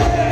Yeah.